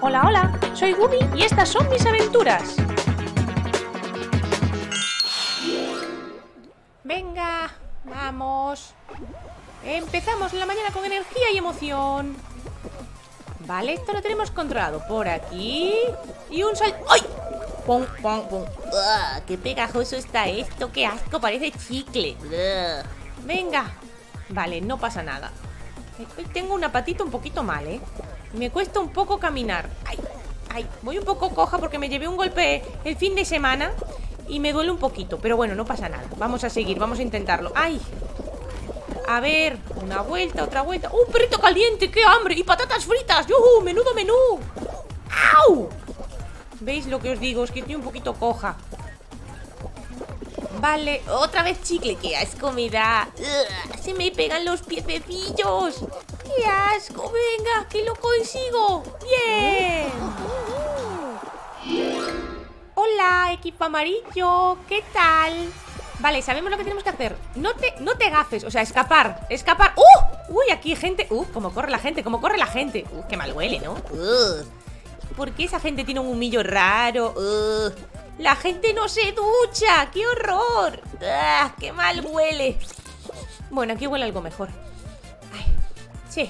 Hola, hola, soy Gumi y estas son mis aventuras. Venga, vamos. Empezamos la mañana con energía y emoción. Vale, esto lo tenemos controlado. Por aquí. Y un sal... ¡Ay! ¡Pum, pum, pum! ¡Qué pegajoso está esto! ¡Qué asco! Parece chicle. Venga. Vale, no pasa nada. Hoy tengo una patita un poquito mal, ¿eh? Me cuesta un poco caminar. ¡Ay! ¡Ay! Voy un poco coja porque me llevé un golpe el fin de semana y me duele un poquito. Pero bueno, no pasa nada. Vamos a seguir, vamos a intentarlo. ¡Ay! A ver, una vuelta, otra vuelta. ¡Un perrito caliente! ¡Qué hambre! ¡Y patatas fritas! ¡Yuhu! ¡Menudo menú! ¡Au! ¿Veis lo que os digo? Es que estoy un poquito coja. Vale, otra vez chicle. ¡Qué asco me da! ¡Ugh! ¡Se me pegan los piececillos! ¡Qué asco! ¡Venga, que lo consigo! ¡Bien! Hola, equipo amarillo. ¿Qué tal? Vale, sabemos lo que tenemos que hacer. No te, no te gafes, o sea, escapar. Escapar. ¡Uh! Uy, aquí gente. ¡Uh! Cómo corre la gente, cómo corre la gente. ¡Uh! Qué mal huele, ¿no? ¡Uh! ¿Por qué esa gente tiene un humillo raro? ¡Uh! La gente no se ducha. ¡Qué horror! ¡Ah! ¡Qué mal huele! Bueno, aquí huele algo mejor. Sí,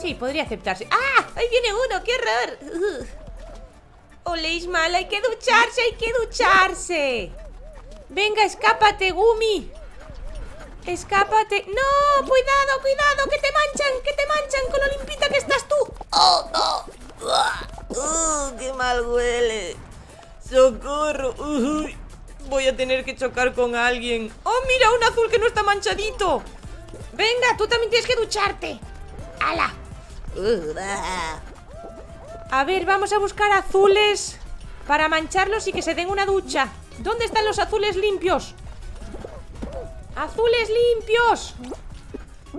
sí, podría aceptarse. ¡Ah! ¡Ahí viene uno! ¡Qué horror! ¡Uh! Oléis mal, hay que ducharse, hay que ducharse. Venga, escápate, Gumi. Escápate. No, cuidado, cuidado, que te manchan, que te manchan con lo limpita que estás tú. Oh, no. Uh, qué mal huele. Socorro. Uy, voy a tener que chocar con alguien. Oh, mira, un azul que no está manchadito. Venga, tú también tienes que ducharte. ¡Hala! A ver, vamos a buscar azules para mancharlos y que se den una ducha. ¿Dónde están los azules limpios? ¡Azules limpios!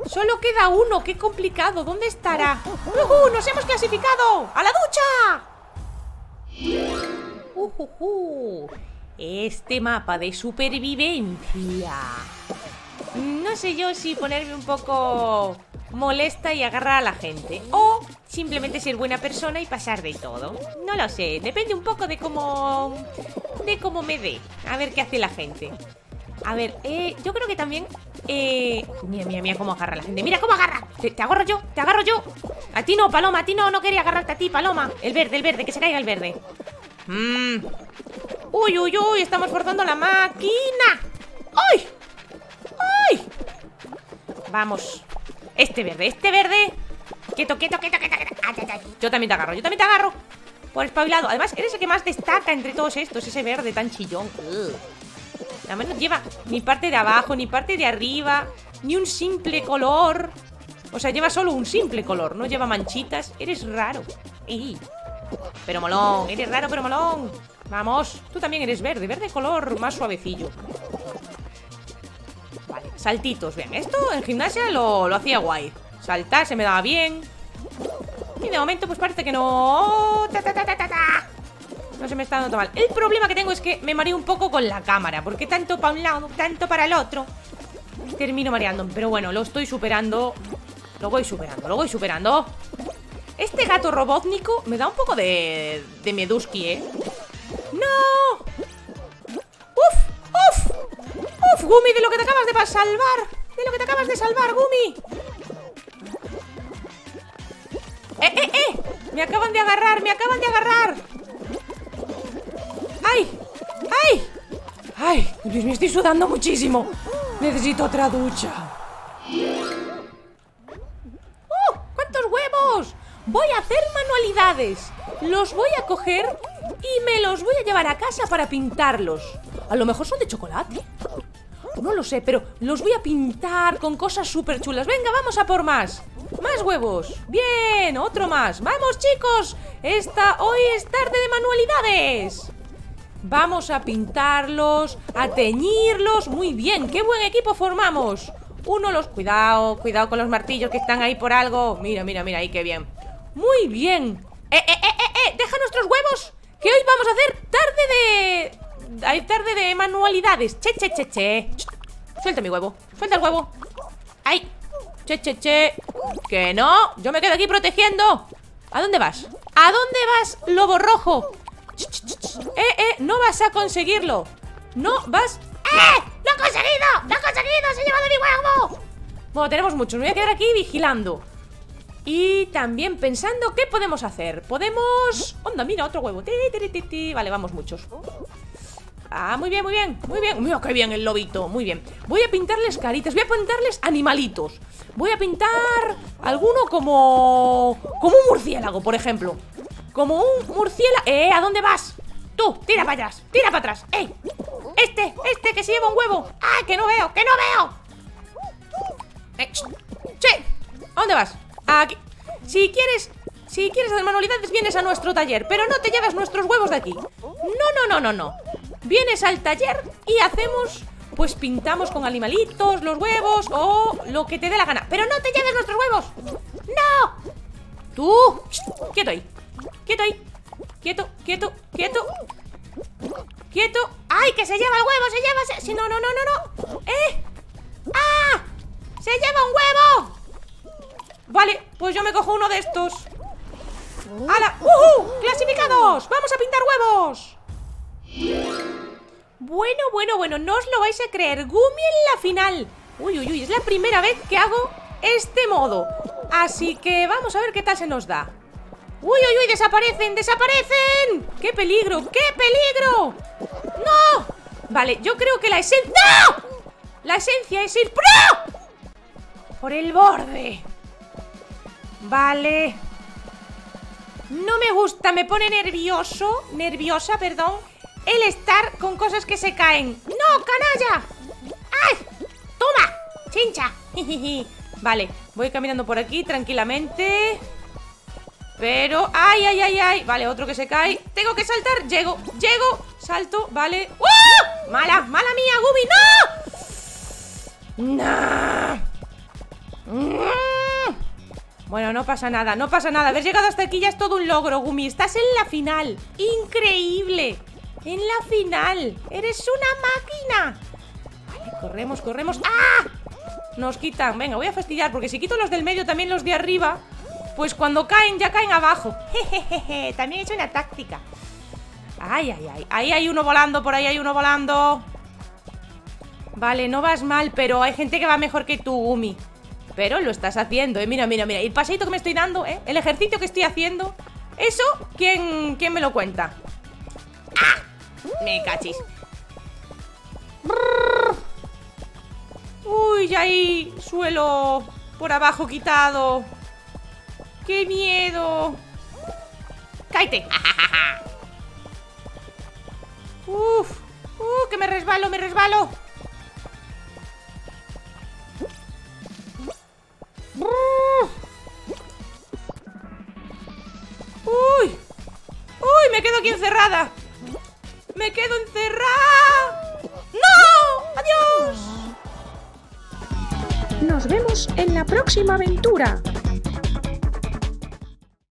Solo queda uno, qué complicado. ¿Dónde estará? ¡Uhú! ¡Nos hemos clasificado! ¡A la ducha! ¡Ujujú! Este mapa de supervivencia. No sé yo si ponerme un poco molesta y agarrar a la gente. O simplemente ser buena persona y pasar de todo. No lo sé, depende un poco de cómo. de cómo me dé. A ver qué hace la gente. A ver, eh, yo creo que también. Eh, mira, mira, mira cómo agarra la gente. Mira cómo agarra. Te, te, agarro yo, te agarro yo. A ti no, Paloma, a ti no, no quería agarrarte a ti, Paloma. El verde, el verde, que se caiga el verde. Mm. Uy, uy, uy, estamos forzando la máquina. ¡Ay! ¡Ay! Vamos. Este verde, este verde. Quieto, quieto, quieto, quieto. Yo también te agarro, yo también te agarro. Por espabilado. Además, eres el que más destaca entre todos estos, ese verde tan chillón. Además, no lleva ni parte de abajo, ni parte de arriba, ni un simple color. O sea, lleva solo un simple color, no lleva manchitas. Eres raro. ¡Ey! Pero molón, eres raro, pero molón. Vamos, tú también eres verde, verde color más suavecillo. Vale, saltitos, bien. Esto en gimnasia lo, lo hacía guay. Saltar se me daba bien. Y de momento, pues parece que no. No se me está dando mal. El problema que tengo es que me mareo un poco con la cámara. Porque tanto para un lado, tanto para el otro. Termino mareando. Pero bueno, lo estoy superando. Lo voy superando, lo voy superando. Este gato robótnico me da un poco de. de Meduski, ¿eh? ¡No! ¡Uf! ¡Uf! ¡Uf, Gumi! De lo que te acabas de salvar. De lo que te acabas de salvar, Gumi. ¡Eh, eh, eh! Me acaban de agarrar, me acaban de agarrar. ¡Ay! ¡Ay! ¡Ay! Me estoy sudando muchísimo. Necesito otra ducha. Voy a hacer manualidades. Los voy a coger y me los voy a llevar a casa para pintarlos. A lo mejor son de chocolate. No lo sé, pero los voy a pintar con cosas súper chulas. Venga, vamos a por más. Más huevos. Bien, otro más. Vamos, chicos. Esta hoy es tarde de manualidades. Vamos a pintarlos, a teñirlos. Muy bien, qué buen equipo formamos. Uno los... Cuidado, cuidado con los martillos que están ahí por algo. Mira, mira, mira, ahí qué bien. Muy bien. ¡Eh, eh, eh, eh! eh! ¡Deja nuestros huevos! Que hoy vamos a hacer tarde de... Hay tarde de manualidades. Che, che, che, che. Suelta mi huevo. Suelta el huevo. ¡Ay! Che, che, che. Que no, yo me quedo aquí protegiendo. ¿A dónde vas? ¿A dónde vas, lobo rojo? Eh, eh, no vas a conseguirlo. No vas... ¡Eh! ¡Lo he conseguido! ¡Lo he conseguido! ¡Se ha llevado mi huevo! Bueno, tenemos muchos. Me voy a quedar aquí vigilando. Y también pensando qué podemos hacer. Podemos... Onda, mira, otro huevo. Vale, vamos muchos. Ah, muy bien, muy bien, muy bien Mira qué bien el lobito, muy bien Voy a pintarles caritas, voy a pintarles animalitos Voy a pintar alguno como... Como un murciélago, por ejemplo Como un murciélago... ¡Eh! ¿A dónde vas? Tú, tira para atrás, tira para atrás ¡Eh! Este, este que se lleva un huevo ¡Ah, que no veo, que no veo! Eh, ¡Che! ¿A dónde vas? Si quieres... Si quieres hacer manualidades vienes a nuestro taller Pero no te llevas nuestros huevos de aquí No, no, no, no, no Vienes al taller y hacemos... Pues pintamos con animalitos, los huevos o lo que te dé la gana Pero no te lleves nuestros huevos ¡No! Tú, quieto ahí Quieto ahí Quieto, quieto, quieto Quieto ¡Ay, que se lleva el huevo! ¡Se lleva! Se... no, no, no, no, no ¡Eh! ¡Ah! ¡Se lleva un huevo! Pues yo me cojo uno de estos ¡Hala! ¡Uh! ¡Clasificados! ¡Vamos a pintar huevos! Bueno, bueno, bueno, no os lo vais a creer Gumi en la final Uy, uy, uy, es la primera vez que hago este modo Así que vamos a ver qué tal se nos da ¡Uy, uy, uy! ¡Desaparecen! ¡Desaparecen! ¡Qué peligro! ¡Qué peligro! ¡No! Vale, yo creo que la esencia... ¡No! La esencia es ir... ¡Pro! Por el borde Vale No me gusta, me pone nervioso Nerviosa, perdón el estar con cosas que se caen. ¡No, canalla! ¡Ay! ¡Toma! ¡Chincha! vale, voy caminando por aquí tranquilamente. Pero... ¡Ay, ay, ay, ay! Vale, otro que se cae. Tengo que saltar. Llego, llego. Salto, vale. ¡Uh! ¡Mala, mala mía, Gumi! ¡No! ¡No! Bueno, no pasa nada, no pasa nada. Haber llegado hasta aquí ya es todo un logro, Gumi. Estás en la final. ¡Increíble! En la final. ¡Eres una máquina! Vale, corremos, corremos. ¡Ah! Nos quitan. Venga, voy a fastidiar porque si quito los del medio, también los de arriba, pues cuando caen, ya caen abajo. Jejeje, también hecho una táctica. Ay, ay, ay. Ahí hay uno volando, por ahí hay uno volando. Vale, no vas mal, pero hay gente que va mejor que tú, Umi. Pero lo estás haciendo, ¿eh? Mira, mira, mira. El paseito que me estoy dando, ¿eh? El ejercicio que estoy haciendo. Eso, ¿quién, quién me lo cuenta? ¡Ah! Me cachis. Uy, ya hay suelo por abajo quitado. ¡Qué miedo! ¡Cállate! ¡Uf! ¡Uh! ¡Que me resbalo, me resbalo! Me quedo aquí encerrada ¡Me quedo encerrada! ¡No! ¡Adiós! Nos vemos en la próxima aventura.